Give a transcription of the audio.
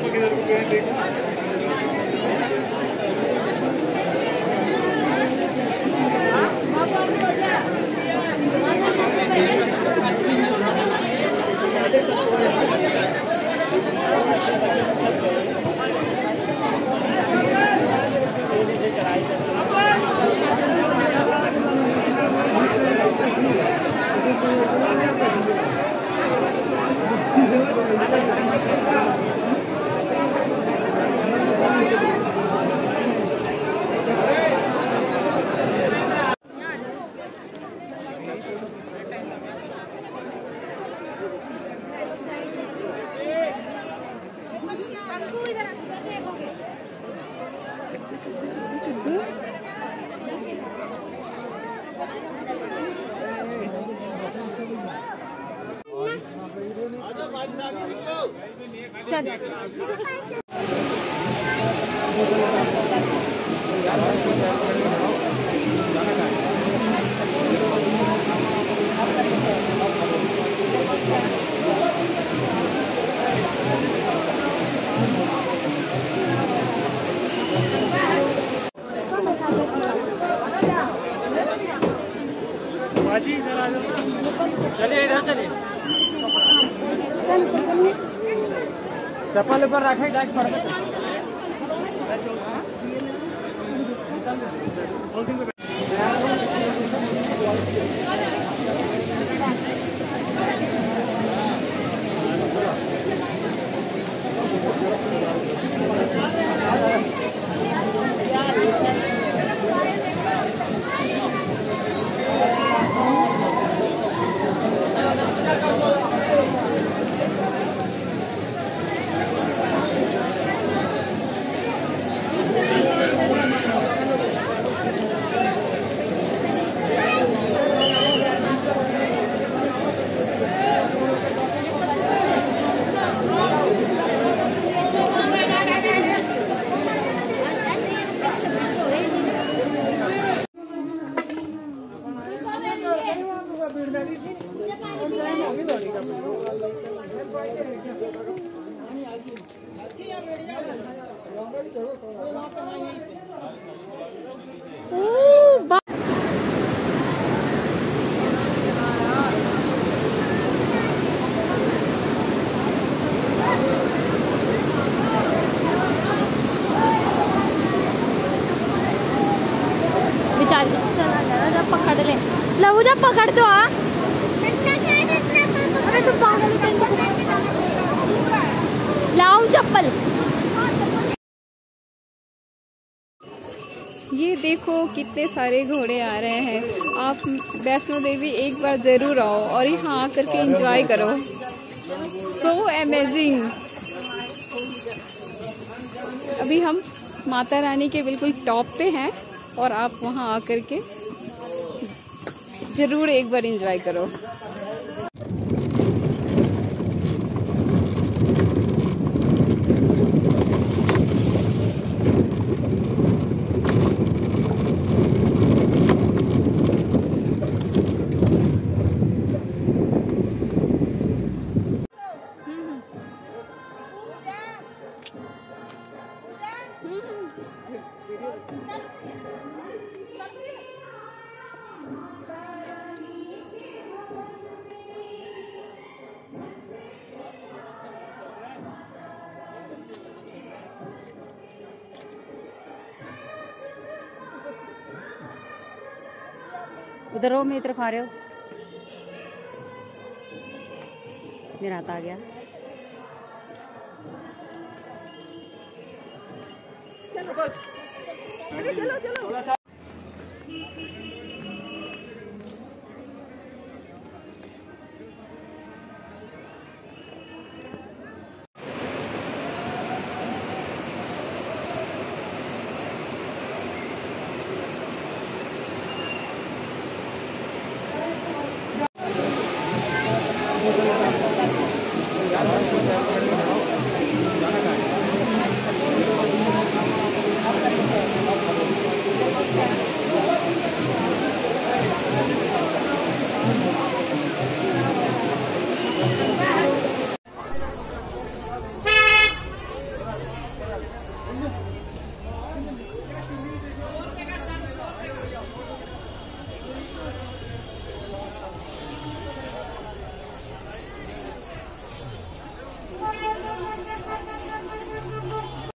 Vamos a quedar चलिए इधर चलिए। बेचारी जब पकड़ ले जब पकड़ तो आ। अरे तू पागल देखो कितने सारे घोड़े आ रहे हैं। आप वैष्णो देवी एक बार ज़रूर आओ और यहाँ आकर के एंजॉय करो। सो so अमेजिंग अभी हम माता रानी के बिल्कुल टॉप पे हैं और आप वहाँ आकर के ज़रूर एक बार एंजॉय करो। उधर हो मेरी तरफ़ आ रहे हो। मेरा हाथ आ गया। चलो चलो।